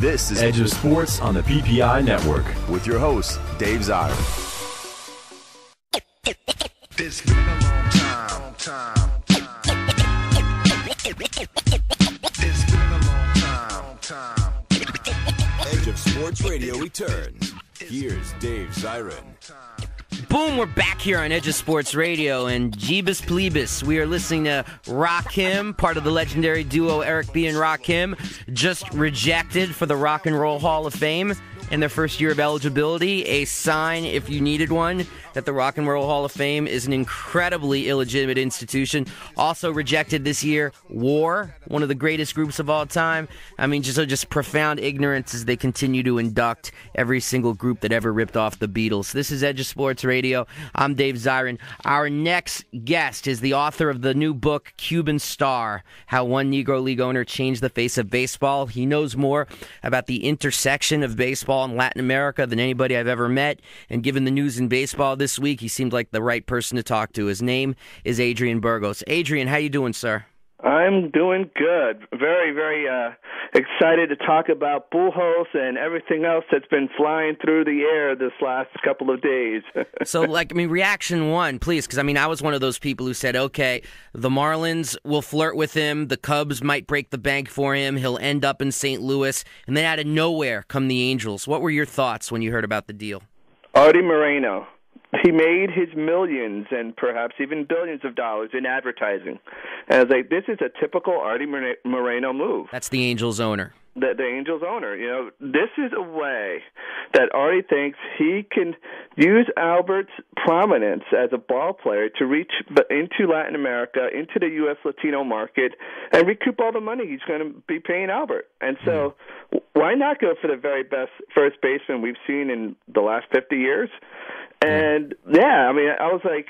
This is Edge of Sports on the PPI Network. with your host, Dave Zirin. It's been a long time. time, It's been a long time. time. Edge of Sports Radio returns. Here's Dave Zirin. Boom, we're back here on Edge of Sports Radio and Jeebus Plebus. We are listening to Rakim, part of the legendary duo Eric B. and Rakim, just rejected for the Rock and Roll Hall of Fame in their first year of eligibility. A sign, if you needed one, that the Rock and Roll Hall of Fame is an incredibly illegitimate institution. Also rejected this year, War, one of the greatest groups of all time. I mean, just just profound ignorance as they continue to induct every single group that ever ripped off the Beatles. This is Edge of Sports Radio. I'm Dave Zirin. Our next guest is the author of the new book, Cuban Star How One Negro League Owner Changed the Face of Baseball. He knows more about the intersection of baseball and Latin America than anybody I've ever met. And given the news in baseball this week, he seemed like the right person to talk to. His name is Adrian Burgos. Adrian, how you doing, sir? I'm doing good. Very, very uh, excited to talk about Pujols and everything else that's been flying through the air this last couple of days. So, like, I mean, reaction one, please, because I mean, I was one of those people who said, okay, the Marlins will flirt with him, the Cubs might break the bank for him, he'll end up in St. Louis, and then out of nowhere come the Angels. What were your thoughts when you heard about the deal? Artie Moreno. He made his millions and perhaps even billions of dollars in advertising. And I was like, this is a typical Artie Moreno move. That's the Angels owner. the, the Angels owner. You know, this is a way that Artie thinks he can use Albert's prominence as a ball player to reach into Latin America, into the U.S. Latino market, and recoup all the money he's going to be paying Albert. And so, mm-hmm. why not go for the very best first baseman we've seen in the last 50 years? And yeah, I mean, I was like,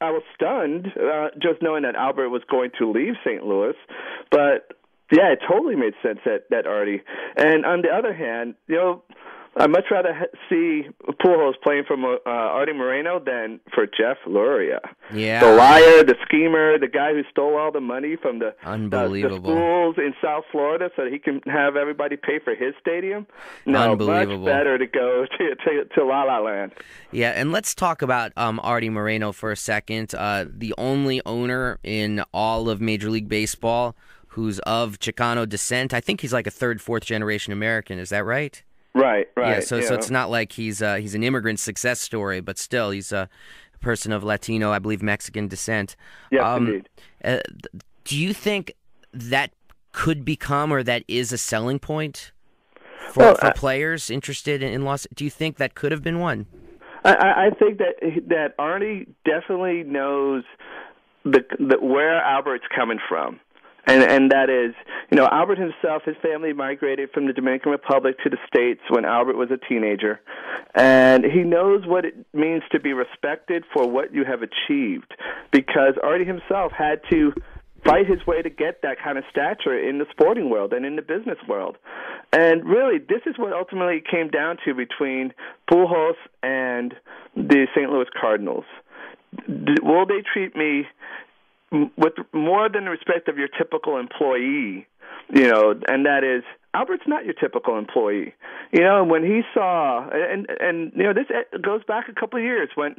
I was stunned uh, just knowing that Albert was going to leave St. Louis, but yeah, it totally made sense that that Artie. And on the other hand, you know, I'd much rather ha- see Pujols playing for uh, Artie Moreno than for Jeff Loria. Yeah. the liar, the schemer, the guy who stole all the money from the the, the Unbelievable. schools in South Florida so that he can have everybody pay for his stadium. No, Unbelievable. much better to go to to, to La La Land. Yeah, and let's talk about um, Artie Moreno for a second. Uh, the only owner in all of Major League Baseball who's of Chicano descent. I think he's like a third, fourth generation American. Is that right? Right, right. yeah. So, you so it's not like he's uh, he's an immigrant success story, but still, he's a person of Latino, I believe, Mexican descent. Yes, Um, indeed. Uh, do you think that could become, or that is a selling point for, Well, for I- players interested in, in Los? Do you think that could have been one? I- I, I think that that Arnie definitely knows the, the where Albert's coming from. And and that is, you know, Albert himself, his family migrated from the Dominican Republic to the States when Albert was a teenager. And he knows what it means to be respected for what you have achieved because Artie himself had to fight his way to get that kind of stature in the sporting world and in the business world. And really, this is what ultimately came down to between Pujols and the St. Louis Cardinals. Will they treat me with more than respect of your typical employee? You know, and that is Albert's not your typical employee. You know, when he saw and and you know this goes back a couple of years when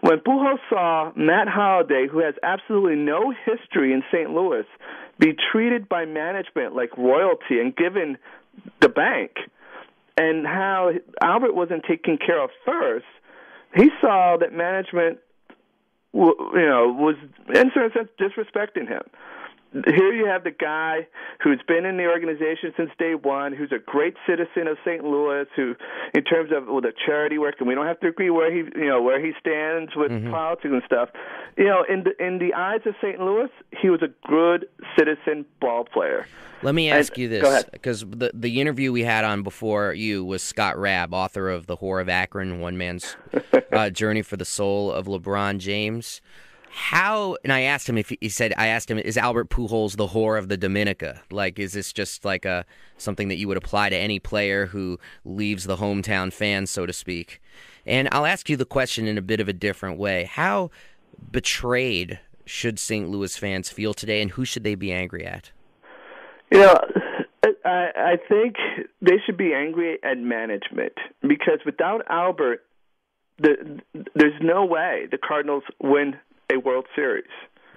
when Pujols saw Matt Holliday, who has absolutely no history in St. Louis, be treated by management like royalty and given the bank, and how Albert wasn't taken care of first, he saw that management, you know, was in a certain sense disrespecting him. Here you have the guy who's been in the organization since day one, who's a great citizen of St. Louis, who, in terms of well, the charity work, and we don't have to agree where he, you know, where he stands with politics and stuff. You know, in the in the eyes of St. Louis, he was a good citizen ball player. Let me And- ask you this, because the the interview we had on before you was Scott Raab, author of The Whore of Akron, One Man's uh, Journey for the Soul of LeBron James. How? And I asked him if he, he said I asked him, is Albert Pujols the whore of the Dominica? Like, is this just like a something that you would apply to any player who leaves the hometown fan so to speak? And I'll ask you the question in a bit of a different way. How betrayed should St. Louis fans feel today, and who should they be angry at? You know, I, I think they should be angry at management because without Albert, the, there's no way the Cardinals win a World Series.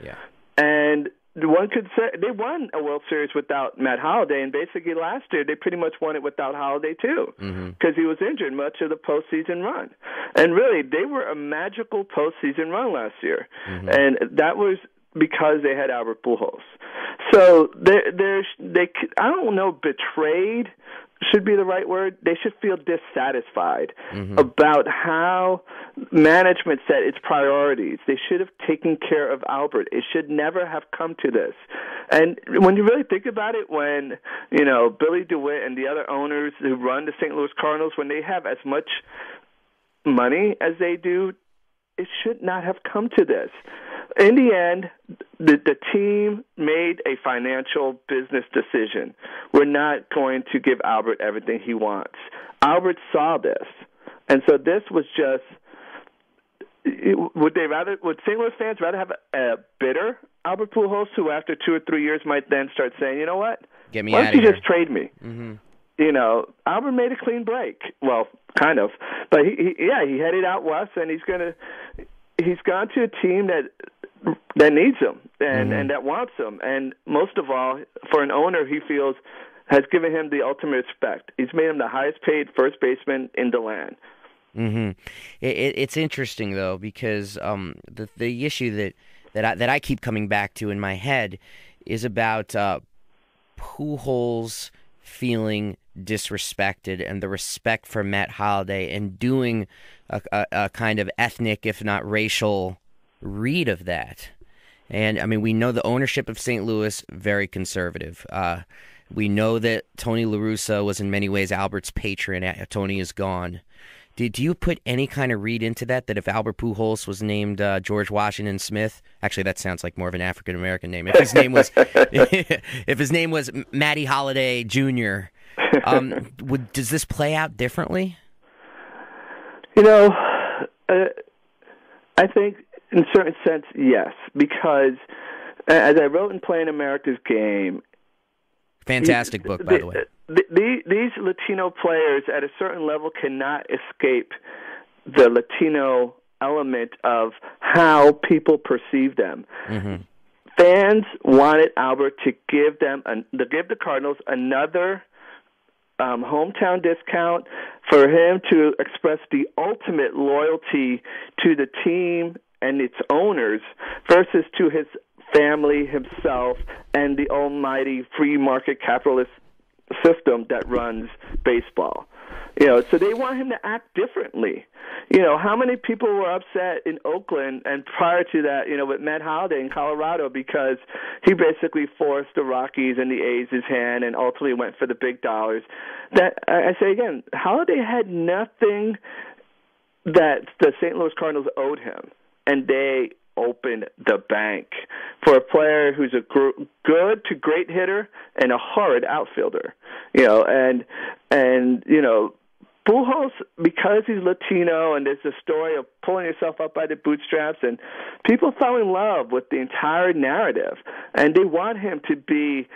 Yeah. And one could say they won a World Series without Matt Holliday, and basically last year they pretty much won it without Holliday too, mm-hmm. because he was injured much of the postseason run. And really, they were a magical postseason run last year, mm-hmm. and that was because they had Albert Pujols. So they're, they're, they, I don't know, betrayed should be the right word. They should feel dissatisfied mm-hmm. about how management set its priorities. They should have taken care of Albert. It should never have come to this. And when you really think about it, when you know Billy DeWitt and the other owners who run the St. Louis Cardinals, when they have as much money as they do, it should not have come to this. In the end, the, the team made a financial business decision. We're not going to give Albert everything he wants. Albert saw this, and so this was just. Would they rather? Would St. Louis fans rather have a, a bitter Albert Pujols, who after two or three years might then start saying, "You know what? Get me Why don't you here. just trade me?" Mm-hmm. you know, Albert made a clean break. Well, kind of, but he, he yeah, he headed out west, and he's gonna he's gone to a team that that needs him and and that wants him, and most of all, for an owner, he feels has given him the ultimate respect. He's made him the highest paid first baseman in the land. Mm-hmm. It, it, it's interesting though because um, the the issue that that I, that I keep coming back to in my head is about uh, Pujols feeling disrespected and the respect for Matt Holliday and doing a, a, a kind of ethnic, if not racial, read of that. And I mean, we know the ownership of St. Louis very conservative. Uh, we know that Tony La Russa was in many ways Albert's patron. Tony is gone. Did do you put any kind of read into that? That if Albert Pujols was named uh, George Washington Smith, actually that sounds like more of an African American name. If his name was, if his name was Matty Holliday Jr., um, would does this play out differently? You know, uh, I think in a certain sense, yes, because as I wrote in Playing America's Game, Fantastic book, by the way. the, the, these Latino players at a certain level cannot escape the Latino element of how people perceive them. Fans wanted Albert to give them to give the Cardinals another um, hometown discount for him to express the ultimate loyalty to the team and its owners versus to his family, himself, and the almighty free market capitalist system that runs baseball. You know, so they want him to act differently. You know, how many people were upset in Oakland and prior to that, you know, with Matt Holliday in Colorado because he basically forced the Rockies and the A's his hand and ultimately went for the big dollars. That I say again, Holliday had nothing that the St. Louis Cardinals owed him, and they opened the bank for a player who's a gr- good to great hitter and a horrid outfielder. You know, and and you know. Pujols, because he's Latino, and there's a story of pulling yourself up by the bootstraps, and people fell in love with the entire narrative, and they want him to be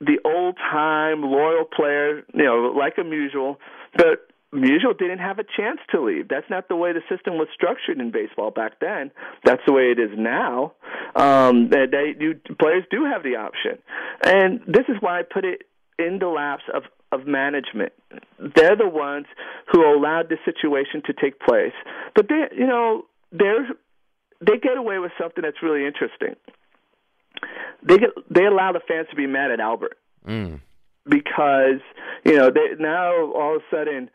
the old time loyal player, you know, like a Musial, but Musial didn't have a chance to leave. That's not the way the system was structured in baseball back then. That's the way it is now. Um, they, they you, players do have the option, and this is why I put it in the laps of of management. They're the ones who allowed this situation to take place. But they, you know, they're they get away with something that's really interesting. They get they allow the fans to be mad at Albert Mm. because you know they now all of a sudden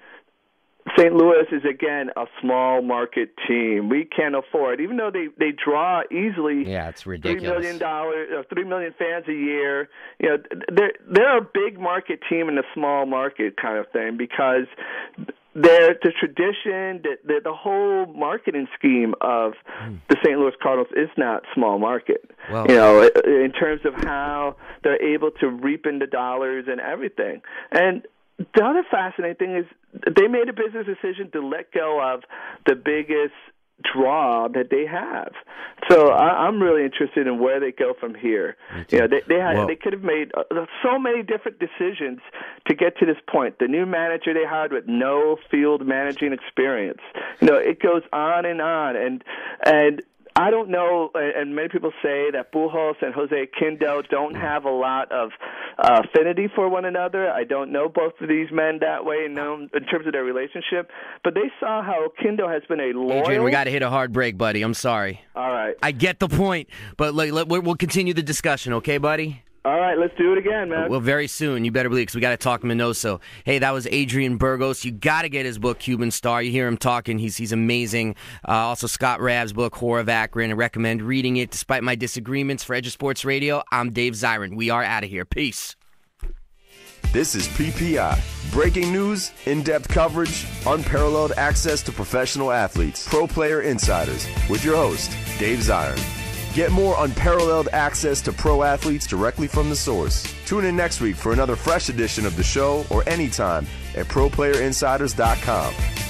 St. Louis is again a small market team. We can't afford, even though they they draw easily. Yeah, it's Three ridiculous. million dollars, uh, three million fans a year. You know, they're they're a big market team in a small market kind of thing because they're the tradition, the the, the whole marketing scheme of the St. Louis Cardinals is not small market. Well- you know, in terms of how they're able to reap in the dollars and everything. And the other fascinating thing is they made a business decision to let go of the biggest draw that they have. So I, I'm really interested in where they go from here. You know, they they, had, Well- they could have made uh, so many different decisions to get to this point. The new manager they hired with no field managing experience. You know, it goes on and on, and and. I don't know, and many people say that Pujols and Jose Oquendo don't have a lot of uh, affinity for one another. I don't know both of these men that way in, in terms of their relationship, but they saw how Oquendo has been a loyal. Adrian, we got to hit a hard break, buddy. I'm sorry. All right, I get the point, but like, let, we'll continue the discussion, okay, buddy? All right, let's do it again, man. Well, very soon. You better believe, because we got to talk Minoso. Hey, that was Adrian Burgos. You got to get his book, Cuban Star. You hear him talking. He's he's amazing. Uh, also, Scott Raab's book, Horror of Akron. I recommend reading it. Despite my disagreements for Edge of Sports Radio, I'm Dave Zirin. We are out of here. Peace. This is PPI. Breaking news, in depth coverage, unparalleled access to professional athletes, pro player insiders, with your host, Dave Zirin. Get more unparalleled access to pro athletes directly from the source. Tune in next week for another fresh edition of the show or anytime at ProPlayerInsiders.com.